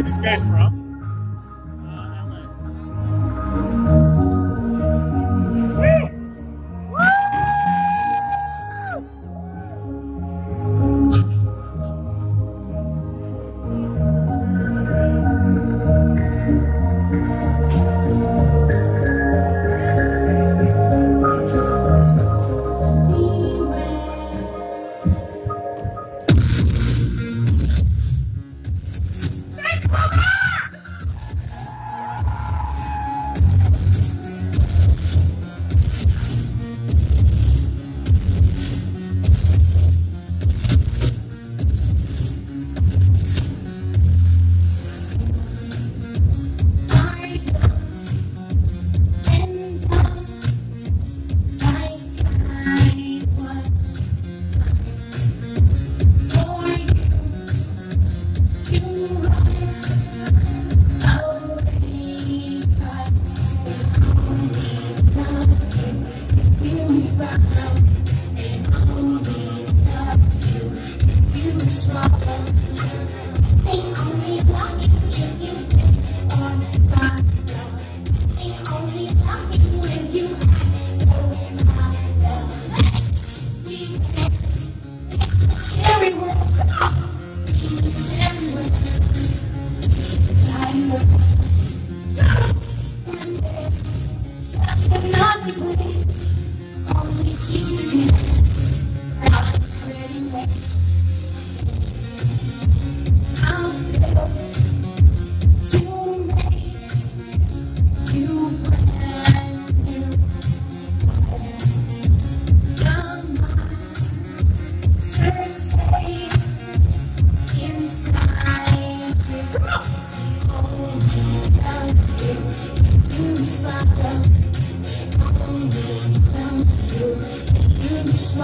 where this guy's from. Only you. Not a.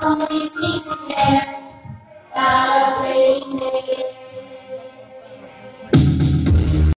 Holy a God of